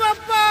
Bappa